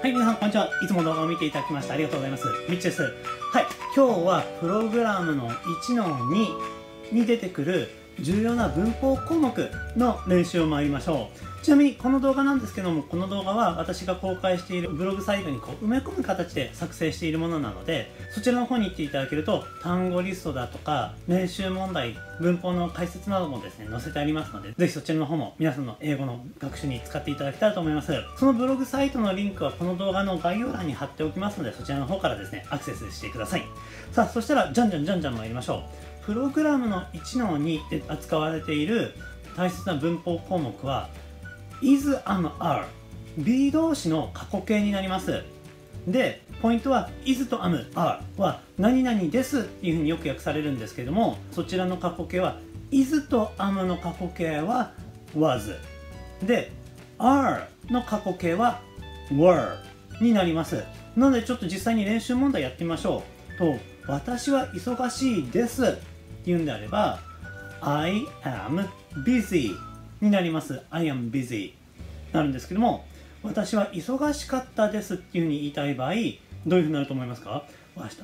はい、皆さん、こんにちは。いつも動画を見ていただきましてありがとうございます。みっちです。はい、今日はプログラムの1の2に出てくる重要な文法項目の練習を参りましょう。ちなみにこの動画なんですけどもこの動画は私が公開しているブログサイトにこう埋め込む形で作成しているものなのでそちらの方に行っていただけると単語リストだとか練習問題文法の解説などもですね載せてありますのでぜひそちらの方も皆さんの英語の学習に使っていただけたらと思います。そのブログサイトのリンクはこの動画の概要欄に貼っておきますのでそちらの方からですねアクセスしてください。さあそしたらじゃんじゃんじゃんじゃん参りましょう。プログラムの1の2で扱われている大切な文法項目は is am are. B 動詞の過去形になります。でポイントは is と am are は何々ですっていうふうによく訳されるんですけどもそちらの過去形は is と am の過去形は was. で are の過去形は were になります。なのでちょっと実際に練習問題やってみましょう。と私は忙しいですっていうんであれば I am busy になります。I am busy なるんですけども私は忙しかったですっていうふうに言いたい場合どういうふうになると思いますか？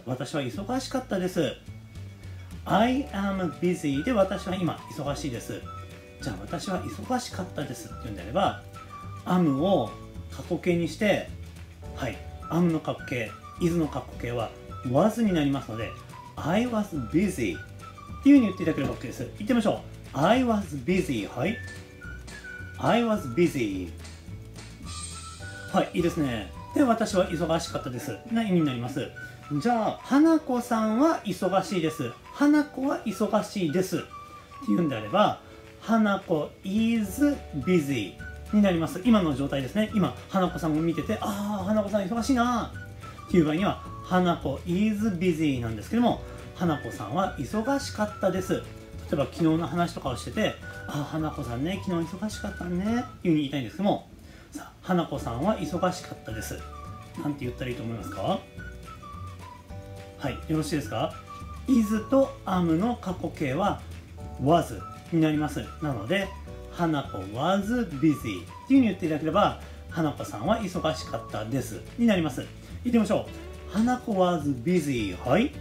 私は忙しかったです。I am busy で私は今忙しいです。じゃあ私は忙しかったですっていうんであれば am を過去形にしてはい am の過去形 is の過去形は was になりますので I was busy っていうふうに言っていただければ OK です。言ってみましょう。I was busy はい。I was busy. はいいいですね。で私は忙しかったです。な意味になります。じゃあ花子さんは忙しいです。花子は忙しいです。っていうんであれば花子 is busy になります。今の状態ですね。今花子さんも見ててああ花子さん忙しいな。っていう場合には花子 is busy なんですけども花子さんは忙しかったです。例えば昨日の話とかをしてて「あ花子さんね昨日忙しかったね」っていうふうに言いたいんですけども。さあ花子さんは忙しかったです。なんて言ったらいいと思いますか？はいよろしいですか？is と am の過去形は was になります。なので花子 was busy っていうふうに言っていただければ花子さんは忙しかったです。になります。言ってみましょう。花子 was busy はい。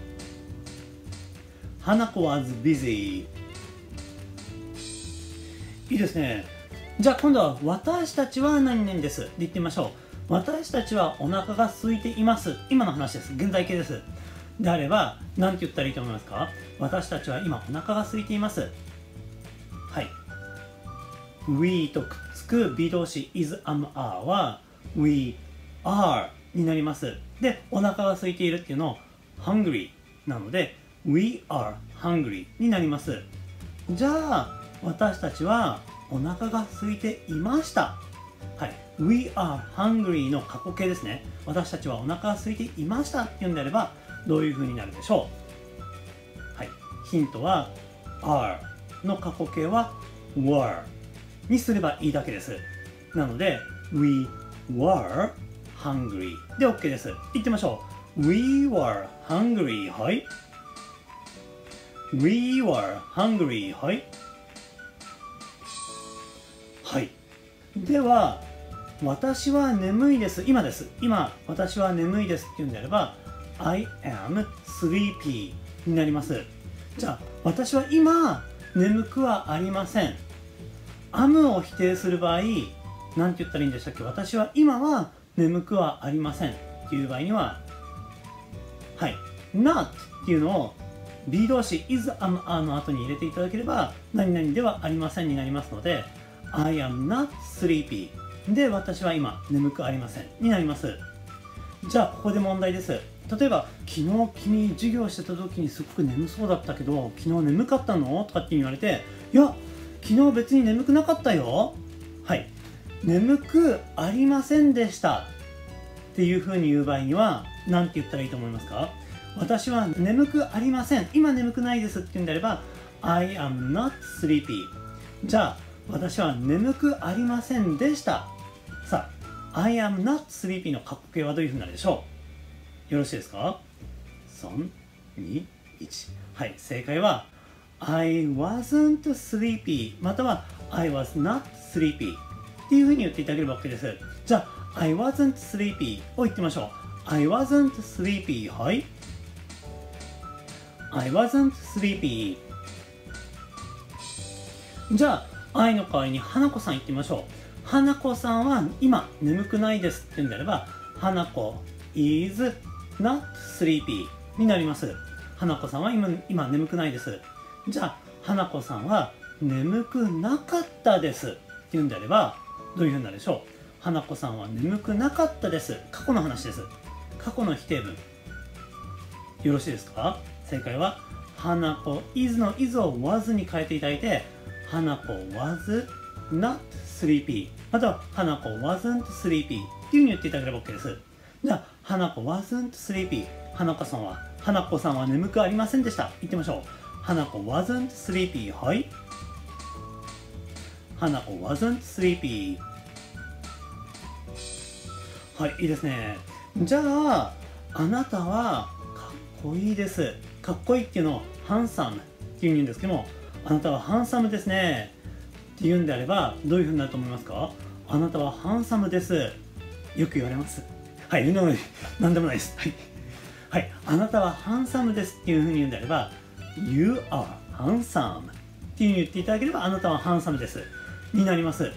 花子 was busy いいですね。じゃあ今度は私たちは何々です？で言ってみましょう。私たちはお腹が空いています。今の話です。現在形です。であれば何て言ったらいいと思いますか？私たちは今お腹が空いています。はい。We とくっつく B 動詞 is am are は We are になります。でお腹が空いているっていうのを hungry なので We are hungry になります。じゃあ私たちはお腹が空いていました。はい。We are hungry の過去形ですね。私たちはお腹が空いていましたっていうんであればどういう風になるでしょう。はい。ヒントは are の過去形は were にすればいいだけです。なので We were hungry で OK です。言ってみましょう。We were hungry はい。We were hungry はい。では私は眠いです。今です。今私は眠いですっていうんであれば I am sleepy になります。じゃあ私は今眠くはありません。am を否定する場合何て言ったらいいんでしたっけ？私は今は眠くはありませんっていう場合にははい。not っていうのを B 動詞 is am are の後に入れていただければ何々ではありませんになりますので I am not sleepy. で私は今眠くありません。になります。じゃあここで問題です。例えば昨日君授業してた時にすごく眠そうだったけど昨日眠かったの？とかって言われていや昨日別に眠くなかったよ。はい。眠くありませんでした。っていうふうに言う場合には何て言ったらいいと思いますか？私は眠くありません。今眠くないですって言うんであれば I am not sleepy じゃあ私は眠くありませんでした。さあ I am not sleepy の過去形はどういうふうになるでしょう？よろしいですか？321はい正解は I wasn't sleepy または I was not sleepy っていうふうに言っていただければ OK です。じゃあ I wasn't sleepy を言ってみましょう。I wasn't sleepy はい。I wasn't sleepy じゃあ I の代わりに花子さん言ってみましょう。花子さんは今眠くないですって言うんであれば花子 is not sleepy になります。花子さんは今今眠くないです。じゃあ花子さんは眠くなかったですって言うんであればどういうふうになるでしょう？花子さんは眠くなかったです。過去の話です。過去の否定文。よろしいですか？正解は花子 is の is を was に変えていただいて花子 was not sleepy または花子 wasn't sleepy っていうふうに言っていただければ OK です。じゃあ花子 wasn't sleepy 花子さんは花子さんは眠くありませんでした。言ってみましょう。花子 wasn't sleepy はい。花子 wasn't sleepy はいいいですね。じゃああなたはかっこいいです。かっこいいっていうのをハンサムっていうんですけどもあなたはハンサムですねって言うんであればどういうふうになると思いますか？あなたはハンサムですよく言われますはい何でもないですはい、はい、あなたはハンサムですっていうふうに言うんであれば You are handsome っていうふうに言っていただければあなたはハンサムですになります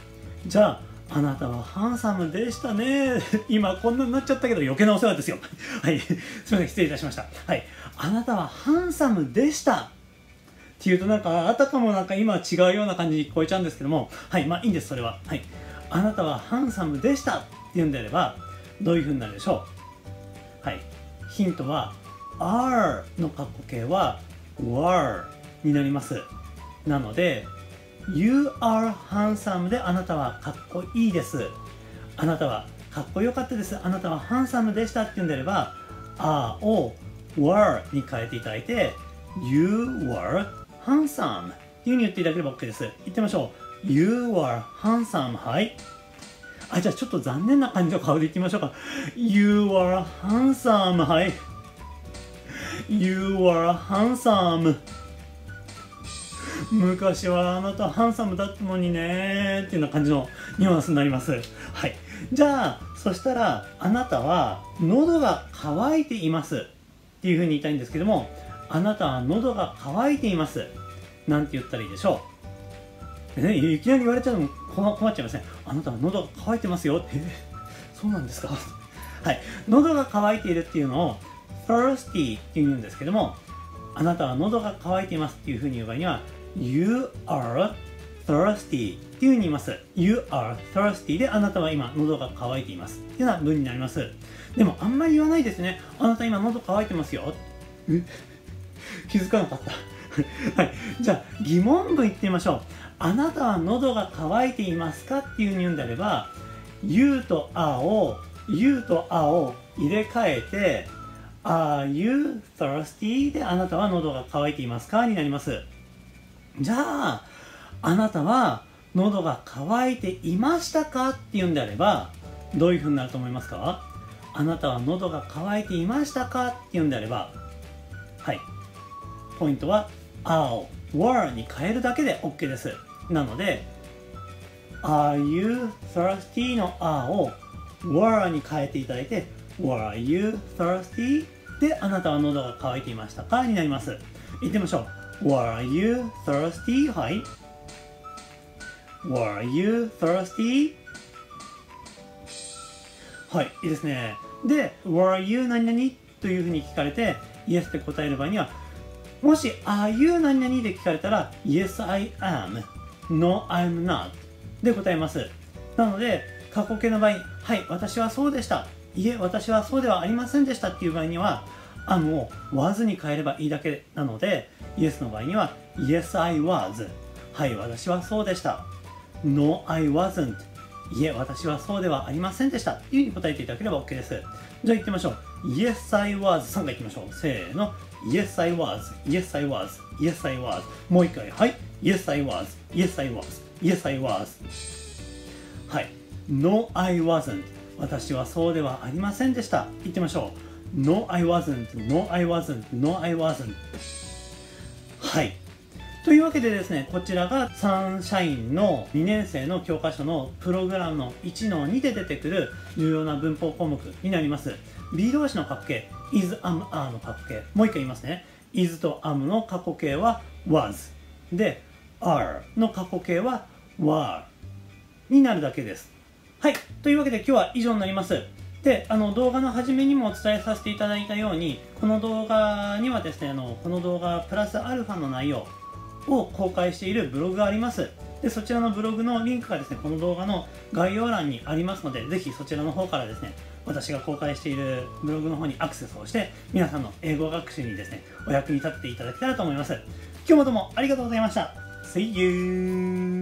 じゃああなたはハンサムでしたね。今こんなになっちゃったけど余計なお世話ですよ。はい。すみません、失礼いたしました。はい。あなたはハンサムでした。っていうとなんか、あたかもなんか今は違うような感じに聞こえちゃうんですけども、はい。まあいいんです、それは。はい。あなたはハンサムでしたっていうんであれば、どういう風になるでしょう？はい。ヒントは、are の過去形は were になります。なので、You are handsome であなたはかっこいいです。あなたはかっこよかったです。あなたはハンサムでしたっていうんであれば、are を were に変えていただいて、You were handsome っていうふうに言っていただければ OK です。言ってみましょう。You are handsome はい。あ、じゃあちょっと残念な感じの顔で言ってみましょうか。You are handsome はい。You are handsome 昔はあなたハンサムだったのにねっていうような感じのニュアンスになりますはいじゃあそしたらあなたは喉が渇いていますっていうふうに言いたいんですけどもあなたは喉が渇いていますなんて言ったらいいでしょうね、いきなり言われちゃうのも困っちゃいません、あなたは喉が渇いてますよえそうなんですか？はい喉が渇いているっていうのを thirsty って言うんですけどもあなたは喉が渇いていますっていうふうに言う場合には You are thirsty っていうふうに言います。You are thirsty であなたは今喉が渇いています。っていうような文になります。でもあんまり言わないですね。あなた今喉渇いてますよ。え気づかなかった。はい。じゃあ疑問文言ってみましょう。あなたは喉が渇いていますかっていうふうに言うんであれば You と A を You と A を入れ替えて Are you thirsty? であなたは喉が渇いていますかになります。じゃああなたは喉が渇いていましたかっていうんであればどういうふうになると思いますか？あなたは喉が渇いていましたかっていうんであればポイントは are were に変えるだけで OK ですなので are you thirsty の are を were に変えていただいて were you thirsty であなたは喉が渇いていましたかになります言ってみましょう Were you thirsty? はい。Were you thirsty? はい、いいですね。で、Were you 何々？というふうに聞かれて、Yes って答える場合には、もし Are you 何々で聞かれたら、Yes, I am. No, I'm not. で答えます。なので、過去形の場合、はい、私はそうでした。いえ、私はそうではありませんでしたっていう場合には、am を was に変えればいいだけなので、Yes の場合には Yes, I was はい、私はそうでした No, I wasn't いえ、私はそうではありませんでしたというふうに答えていただければ OK ですじゃあ行ってみましょう Yes, I was 3回行きましょうせーの Yes, I was Yes, I was Yes, I was もう一回はい Yes, I was Yes, I was Yes, I was はい No, I wasn't 私はそうではありませんでした言ってみましょう No, I wasn't No, I wasn't No, I wasn't はい。というわけでですね、こちらがサンシャインの2年生の教科書のプログラムの1の2で出てくる重要な文法項目になります。B 動詞の過去形、is, am, are の過去形。もう一回言いますね。is と am の過去形は was。で、are の過去形は were になるだけです。はい。というわけで今日は以上になります。で、あの動画の初めにもお伝えさせていただいたように、この動画にはですね、あのこの動画プラスアルファの内容を公開しているブログがあります。で、そちらのブログのリンクがですね、この動画の概要欄にありますので、ぜひそちらの方からですね、私が公開しているブログの方にアクセスをして、皆さんの英語学習にですね、お役に立っていただけたらと思います。今日もどうもありがとうございました。See you!